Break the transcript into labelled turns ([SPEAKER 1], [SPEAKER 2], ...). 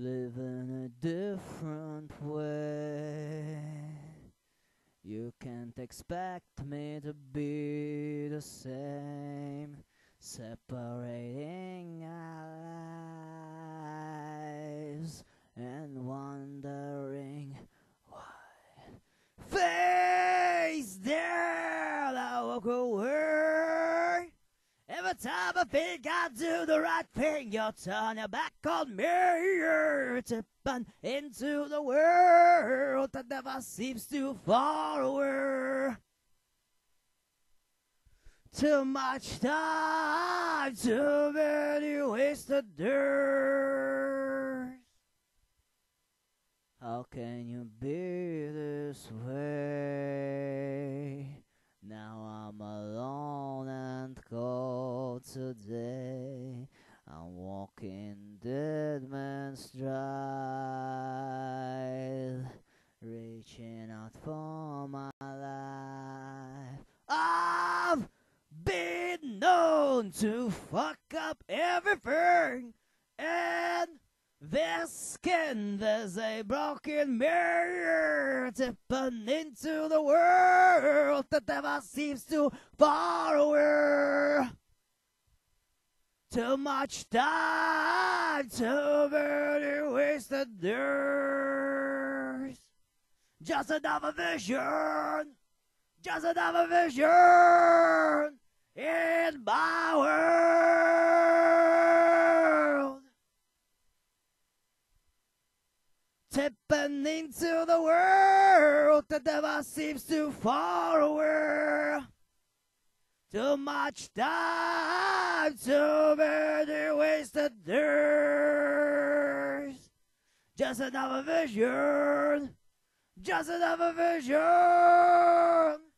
[SPEAKER 1] live in a different way. You can't expect me to be the same, separating our lives and wondering Every time I think I do the right thing, you turn your back on me. Tipping into the world that never seems too far away. Too much time, too many wasted years. How can you be this way? Today. I'm walking dead man's stride, reaching out for my life. I've been known to fuck up everything, and this skin, there's a broken mirror tipping into the world that never seems too far away. Too much time, too many wasted years. Just another vision, just another vision in my world. Tipping into the world that never seems too far away. Too much time, too many wasted years. Just another vision, just another vision.